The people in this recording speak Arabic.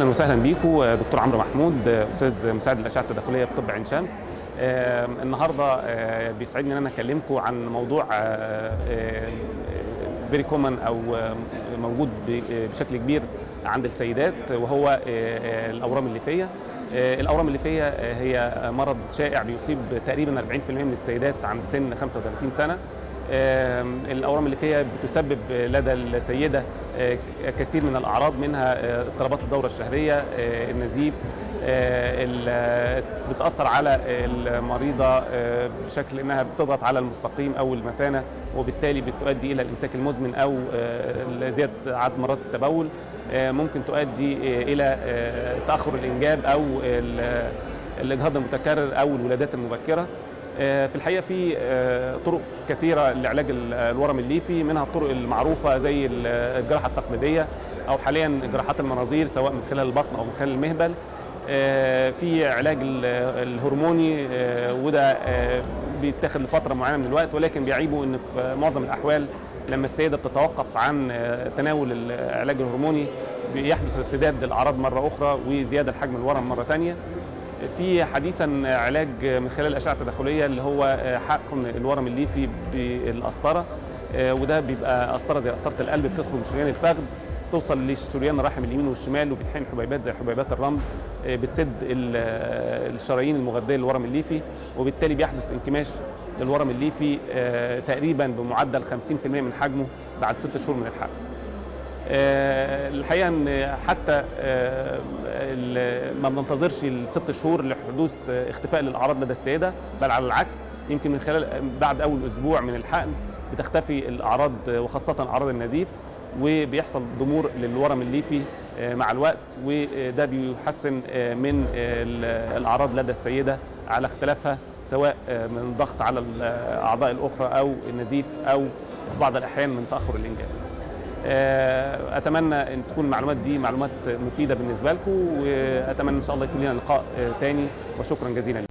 وسهلا بيكم دكتور عمرو محمود أستاذ مساعد الأشعة التداخليه بطب عين شمس. آه، النهارده آه، بيسعدني إن أنا أكلمكم عن موضوع very common أو آه، موجود ب- بشكل كبير عند السيدات وهو آه، آه، الأورام الليفيه آه، الأورام الليفيه آه، هي مرض شائع بيصيب تقريبا 40% من السيدات عند سن 35 سنة. الأورام الليفيه بتسبب لدى السيدة آه، كثير من الأعراض منها آه، اضطرابات الدورة الشهرية آه، النزيف ال- بتأثر على المريضة بشكل إنها بتضغط على المستقيم أو المثانة وبالتالي بتؤدي إلى الإمساك المزمن أو زيادة عدد مرات التبول ممكن تؤدي إلى تأخر الإنجاب أو ال- الإجهاض المتكرر أو الولادات المبكرة. في الحقيقة في آه، طرق كثيرة لعلاج ال- الورم الليفي منها الطرق المعروفة زي ال- الجراحة التقليدية أو حاليا جراحات المناظير سواء من خلال البطن أو من خلال المهبل. آه، في علاج ال- الهرموني آه، وده آه، بيتاخد لفترة معينة من الوقت ولكن بيعيبوا إن في معظم الأحوال لما السيدة بتتوقف عن آه، تناول العلاج الهرموني بيحدث ارتداد للأعراض مرة أخرى وزيادة حجم الورم مرة ثانية في حديثا علاج من خلال الأشعة التداخلية اللي هو حقن الورم الليفي بالقسطره آه، وده بيبقى قسطره زي قسطره القلب بتدخل من شريان الفخذ توصل لشريان الرحم اليمين والشمال وبتحقن حبيبات زي حبيبات الرمل آه، بتسد ال- آه، الشرايين المغذية للورم الليفي وبالتالي بيحدث انكماش للورم الليفي آه، تقريبا بمعدل 50% من حجمه بعد ست شهور من الحقن. آه، الحقيقة إن حتى آه، ما بننتظرش الست شهور لحدوث اختفاء للأعراض لدى السيدة بل على العكس يمكن من خلال بعد أول أسبوع من الحقن بتختفي الأعراض وخاصة أعراض النزيف وبيحصل ضمور للورم الليفي آه، مع الوقت وده بيحسن من ال- الأعراض لدى السيدة على اختلافها سواء من الضغط على الاعضاء الأخرى أو النزيف أو في بعض الأحيان من تأخر الإنجاب. آه، أتمنى إن تكون المعلومات دي معلومات مفيدة بالنسبة لكم وأتمنى إن شاء الله يكون لنا لقاء آه، تاني وشكرا جزيلا.